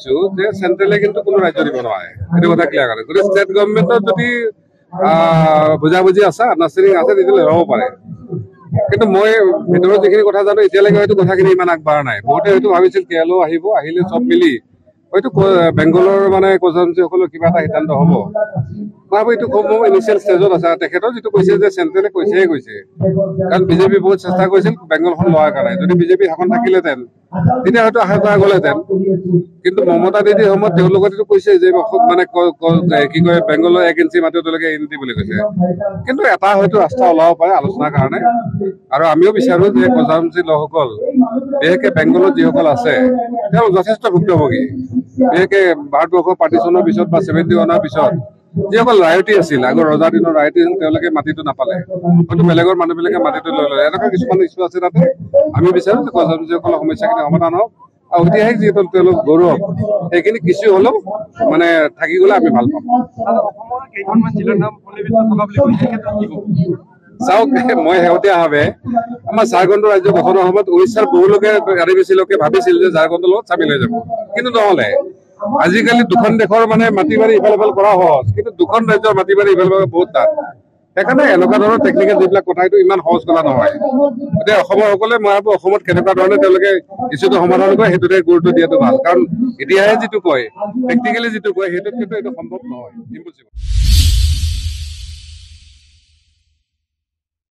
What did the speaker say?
কৈছো যে চেন্ট্ৰেলে কিন্তু কোনো ৰাজ্য দিব নোৱাৰে। সেইটো কথা ক্লিয়াৰ কৰে গতিকে ষ্টেট গভৰ্ণমেণ্টৰ যদি বুজাবুজি আছে আণ্ডাৰষ্টেণ্ডিং আছে তেতিয়াহ'লে হ'ব পাৰে। কিন্তু মই ভিতৰত যিখিনি কথা জানো এতিয়ালৈকে হয়তো কথাখিনি ইমান আগবঢ়া নাই। বহুতে হয়তো ভাবিছিল কেৰেলো আহিব আহিলে চব মিলি। হয়তো ক- বেংগলৰ মানে কনচালসকলৰ কিবা এটা সিদ্ধান্ত হ'ব। ভাবো এইটো খুব ইনিচিয়েল ষ্টেজত আছে তেখেতৰ যিটো কৈছে যে চেন্ট্ৰেলে কৈছেহে কৈছে কাৰণ বিজেপি বহুত চেষ্টা কৰিছিল বেংগলখন লোৱাৰ কাৰণে যদি বিজেপি শাসন থাকিলেহেঁতেন তেতিয়া হয়তো আশা কৰা গ'লহেঁতেন কিন্তু মমতা দিদিৰ সময়ত তেওঁলোকে এইটো কৈছে যে মানে ক- কয় বেংগলৰ এক ইঞ্চি মাটিও তেওঁলোকে এৰি নিদি বুলি কৈছে কিন্তু এটা হয়তো ৰাস্তা ওলাব পাৰে আলোচনাৰ কাৰণে আৰু আমিও বিচাৰো যে কনজাৰ্ভেঞ্চি লোকসকল বিশেষকে বেংগলত যিসকল আছে তেওঁ যথেষ্ট ভুক্তভোগী বিশেষকে ভাৰতবৰ্ষৰ পাৰ্টিশ্যনৰ পিছত বা ছেভেণ্টি ওৱানৰ পিছত যিসকল ৰায়তী আছিল আগৰ ৰজা দিনৰ ৰায়তী আছিল তেওঁলোকে মাটিটো নাপালে হয়তো বেলেগৰ মানুহবিলাকে মাটিটো লৈ ললে এনেকুৱা কিছুমান ইছ্যু আছে তাতে। আমি বিচাৰো যে কনজাৰ্ভেঞ্চিসকলৰ সমস্যাখিনি সমাধান হওক আৰু ঐতিহাসিক যিহেতু তেওঁলোক গৌৰৱ সেইখিনি কিছু হ'লেও মানে থাকি গ'লে আমি ভাল পাম? চাওক মই শেহতীয়াভাৱে আমাৰ ঝাৰখণ্ড ৰাজ্য গঠনৰ সময়ত উৰিষ্যাৰ বহু লোকে আদিবাসী লোকে ভাবিছিল যে ঝাৰখণ্ডৰ লগত চামিল হৈ যাব। কিন্তু নহলে। আজিকালি দুখন দেশৰ মানে মাটি বাৰী ইফাল সিফাল কৰা সহজ কিন্তু দুখন ৰাজ্যৰ মাটি বাৰী ইফাল সিফাল বহুত টান। সেইকাৰণে এনেকুৱা ধৰণৰ টেকনিকেল যিবিলাক কথা এইটো ইমান সহজ কথা নহয়। গতিকে অসমৰ সকলে মই ভাবো অসমত কেনেকুৱা ধৰণে তেওঁলোকে ইছ্যুটো সমাধান কৰে সেইটোতে গুৰুত্ব দিয়াটো ভাল। কাৰণ এতিয়াহে যিটো কয় প্ৰেক্টিকেলি যিটো কয় সেইটোত কিন্তু এইটো সম্ভৱ নহয়। ইম্পচিবল